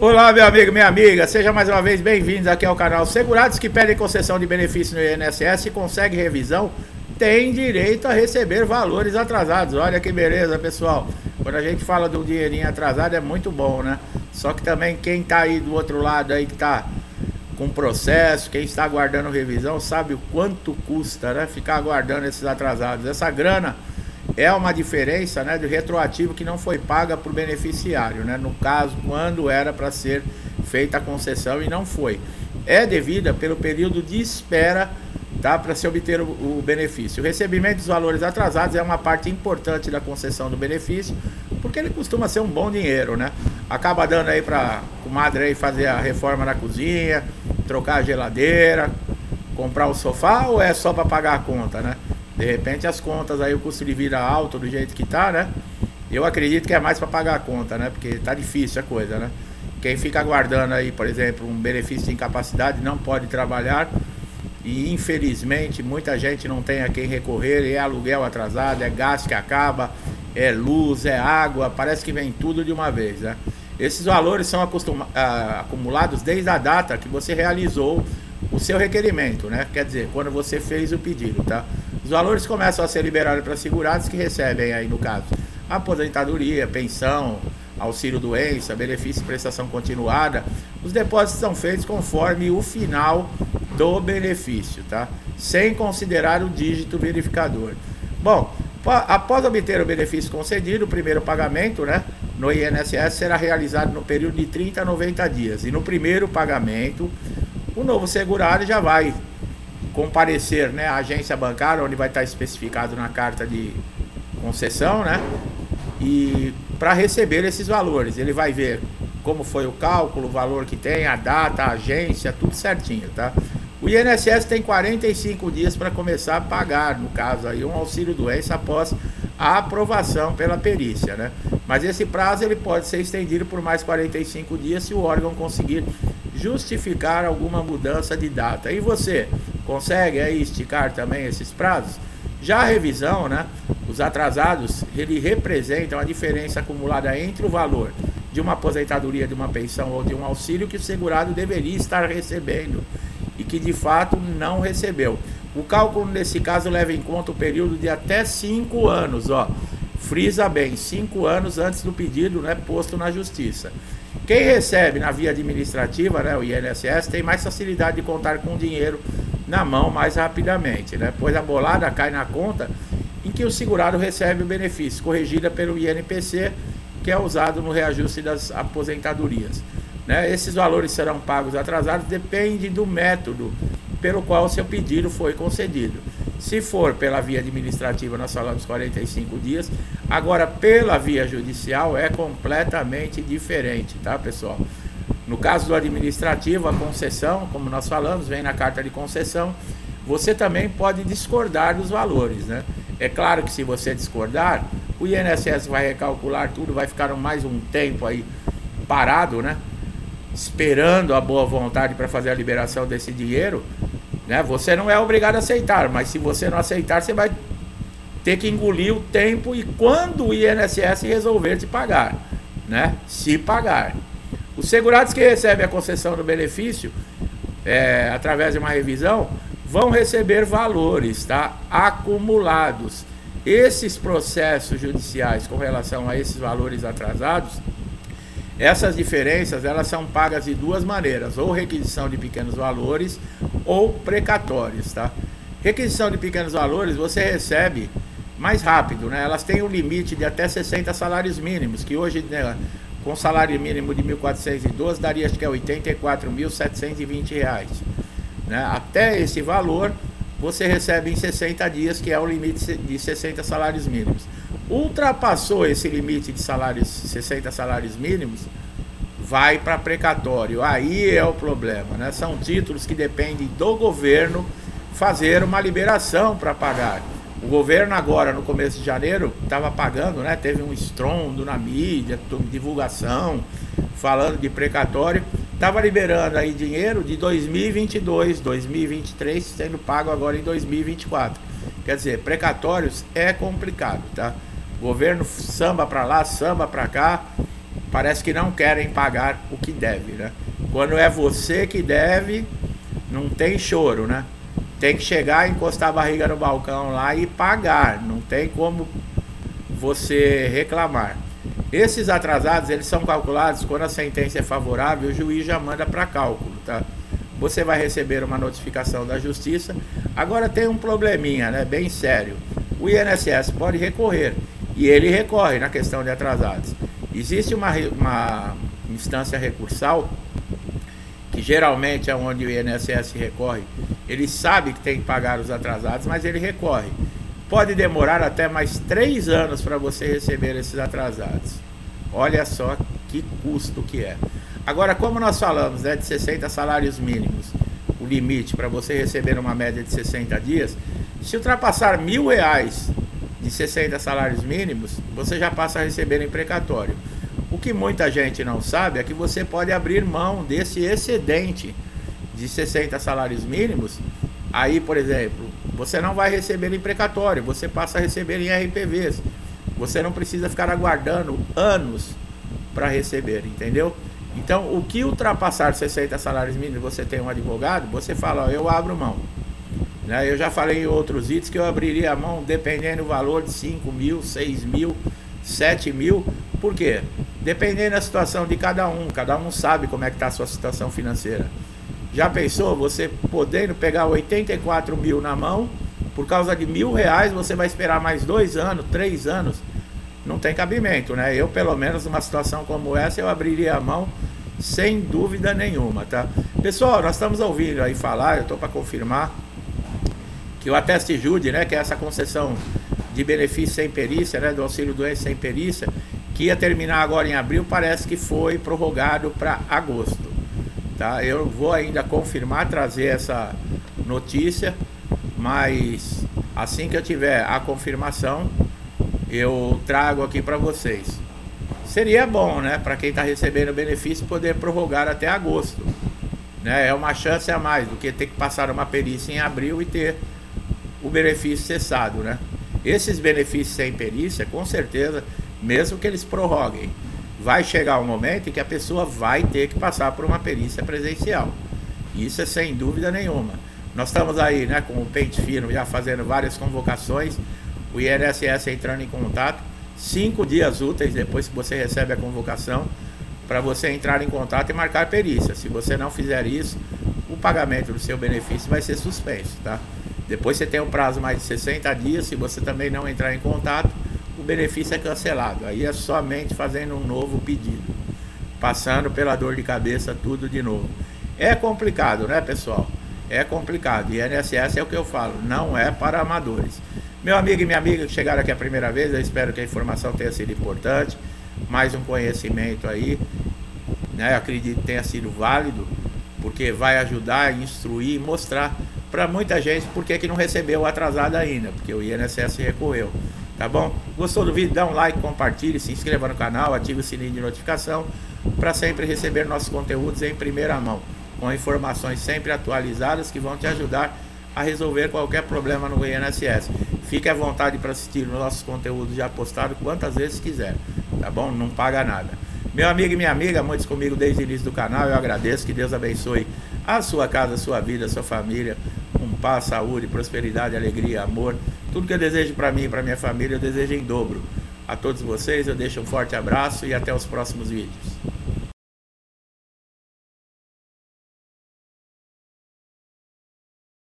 Olá, meu amigo, minha amiga, seja mais uma vez bem-vindos aqui ao canal Segurados que pedem concessão de benefício no INSS e conseguem revisão, tem direito a receber valores atrasados. Olha que beleza, pessoal. Quando a gente fala do dinheirinho atrasado é muito bom, né? Só que também quem tá aí do outro lado aí que tá com processo, quem está aguardando revisão, sabe o quanto custa, né? Ficar aguardando esses atrasados. Essa grana é uma diferença né, do retroativo que não foi paga para o beneficiário, né, no caso, quando era para ser feita a concessão e não foi. É devida pelo período de espera tá, para se obter o, o, benefício. O recebimento dos valores atrasados é uma parte importante da concessão do benefício, porque ele costuma ser um bom dinheiro, né? Acaba dando aí para o comadre aí fazer a reforma na cozinha, trocar a geladeira, comprar o sofá ou é só para pagar a conta, né? De repente as contas aí, o custo de vida alto do jeito que tá, né? Eu acredito que é mais para pagar a conta, né? Porque tá difícil a coisa, né? Quem fica aguardando aí, por exemplo, um benefício de incapacidade não pode trabalhar e infelizmente muita gente não tem a quem recorrer, é aluguel atrasado, é gás que acaba, é luz, é água, parece que vem tudo de uma vez, né? Esses valores são ah, acumulados desde a data que você realizou o seu requerimento, né? Quer dizer, quando você fez o pedido, tá? Os valores começam a ser liberados para segurados que recebem aí, no caso, aposentadoria, pensão, auxílio doença, benefício e prestação continuada. Os depósitos são feitos conforme o final do benefício, tá? Sem considerar o dígito verificador. Bom, após obter o benefício concedido, o primeiro pagamento, né, no INSS será realizado no período de 30 a 90 dias. E no primeiro pagamento, o novo segurado já vai comparecer né, à agência bancária, onde vai estar especificado na carta de concessão, né? E para receber esses valores, ele vai ver como foi o cálculo, o valor que tem, a data, a agência, tudo certinho, tá? O INSS tem 45 dias para começar a pagar, no caso aí, um auxílio doença após a aprovação pela perícia, né? Mas esse prazo ele pode ser estendido por mais 45 dias se o órgão conseguir justificar alguma mudança de data. E você consegue aí esticar também esses prazos? Já a revisão, né? Os atrasados, ele representam a diferença acumulada entre o valor de uma aposentadoria, de uma pensão ou de um auxílio que o segurado deveria estar recebendo e que de fato não recebeu. O cálculo nesse caso leva em conta o período de até 5 anos, ó. Frisa bem, 5 anos antes do pedido né, posto na justiça. Quem recebe na via administrativa, né, o INSS, tem mais facilidade de contar com dinheiro na mão mais rapidamente, né? Pois a bolada cai na conta em que o segurado recebe o benefício, corrigida pelo INPC, que é usado no reajuste das aposentadorias. Né? Esses valores serão pagos atrasados, depende do método pelo qual o seu pedido foi concedido. Se for pela via administrativa, nós falamos 45 dias. Agora, pela via judicial, é completamente diferente, tá, pessoal? No caso do administrativo, a concessão, como nós falamos, vem na carta de concessão. Você também pode discordar dos valores, né? É claro que se você discordar, o INSS vai recalcular tudo, vai ficar mais um tempo aí parado, né? Esperando a boa vontade para fazer a liberação desse dinheiro né? Você não é obrigado a aceitar, mas se você não aceitar, você vai ter que engolir o tempo e quando o INSS resolver te pagar, né? Se pagar. Os segurados que recebem a concessão do benefício, é, através de uma revisão, vão receber valores, tá? Acumulados. Esses processos judiciais com relação a esses valores atrasados, essas diferenças elas são pagas de duas maneiras, ou requisição de pequenos valores ou precatórios, tá? Requisição de pequenos valores você recebe mais rápido, né? Elas têm um limite de até 60 salários mínimos, que hoje, né, com salário mínimo de 1.412, daria acho que é 84.720 reais. Né? Até esse valor você recebe em 60 dias, que é o limite de 60 salários mínimos ultrapassou esse limite de salários, 60 salários mínimos, vai para precatório. Aí é o problema, né? São títulos que dependem do governo fazer uma liberação para pagar. O governo agora, no começo de janeiro, estava pagando, né? Teve um estrondo na mídia, divulgação, falando de precatório. Estava liberando aí dinheiro de 2022, 2023, sendo pago agora em 2024. Quer dizer, precatórios é complicado, tá? O governo samba para lá, samba para cá, parece que não querem pagar o que deve, né? Quando é você que deve, não tem choro, né? Tem que chegar, encostar a barriga no balcão lá e pagar. Não tem como você reclamar. Esses atrasados, eles são calculados quando a sentença é favorável, o juiz já manda para cálculo, tá? Você vai receber uma notificação da justiça. Agora tem um probleminha, né? Bem sério. O INSS pode recorrer e ele recorre na questão de atrasados. Existe uma, uma instância recursal que geralmente é onde o INSS recorre, ele sabe que tem que pagar os atrasados, mas ele recorre. Pode demorar até mais três anos para você receber esses atrasados. Olha só que custo que é. Agora, como nós falamos né, de 60 salários mínimos, o limite para você receber uma média de 60 dias, se ultrapassar mil reais de 60 salários mínimos, você já passa a receber em precatório. O que muita gente não sabe é que você pode abrir mão desse excedente de 60 salários mínimos. Aí, por exemplo, você não vai receber em precatório, você passa a receber em RPVs. Você não precisa ficar aguardando anos para receber, entendeu? Então, o que ultrapassar 60 salários mínimos, você tem um advogado, você fala, ó, eu abro mão. Né? Eu já falei em outros itens que eu abriria a mão dependendo do valor de 5 mil, 6 mil, 7 mil. Por quê? Dependendo da situação de cada um, cada um sabe como é que está a sua situação financeira. Já pensou você podendo pegar 84 mil na mão, por causa de mil reais você vai esperar mais dois anos, três anos? Não tem cabimento, né? Eu, pelo menos, numa situação como essa, eu abriria a mão sem dúvida nenhuma, tá? Pessoal, nós estamos ouvindo aí falar, eu estou para confirmar, que o Ateste Jude, né, que é essa concessão de benefício sem perícia, né, do auxílio doença sem perícia, que ia terminar agora em abril, parece que foi prorrogado para agosto. Tá? Eu vou ainda confirmar, trazer essa notícia, mas assim que eu tiver a confirmação, eu trago aqui para vocês. Seria bom, né, para quem está recebendo benefício, poder prorrogar até agosto. Né? É uma chance a mais do que ter que passar uma perícia em abril e ter o benefício cessado, né? Esses benefícios sem perícia, com certeza, mesmo que eles prorroguem, vai chegar um momento em que a pessoa vai ter que passar por uma perícia presencial. Isso é sem dúvida nenhuma. Nós estamos aí, né, com o pente fino já fazendo várias convocações, o INSS entrando em contato, cinco dias úteis depois que você recebe a convocação, para você entrar em contato e marcar perícia. Se você não fizer isso, o pagamento do seu benefício vai ser suspenso, tá? Depois você tem um prazo mais de 60 dias, se você também não entrar em contato, benefício é cancelado. Aí é somente fazendo um novo pedido, passando pela dor de cabeça tudo de novo. É complicado, né, pessoal? É complicado. E INSS é o que eu falo, não é para amadores. Meu amigo e minha amiga que chegaram aqui a primeira vez, eu espero que a informação tenha sido importante. Mais um conhecimento aí, né? Acredito que tenha sido válido, porque vai ajudar instruir mostrar para muita gente porque que não recebeu atrasado ainda, porque o INSS recorreu. Tá bom? Gostou do vídeo? Dá um like, compartilhe, se inscreva no canal, ative o sininho de notificação para sempre receber nossos conteúdos em primeira mão, com informações sempre atualizadas que vão te ajudar a resolver qualquer problema no INSS. Fique à vontade para assistir os nossos conteúdos já postados quantas vezes quiser, tá bom? Não paga nada. Meu amigo e minha amiga, muitos comigo desde o início do canal, eu agradeço, que Deus abençoe a sua casa, a sua vida, a sua família, com paz, saúde, prosperidade, alegria, amor tudo que eu desejo para mim e para minha família, eu desejo em dobro. A todos vocês, eu deixo um forte abraço e até os próximos vídeos.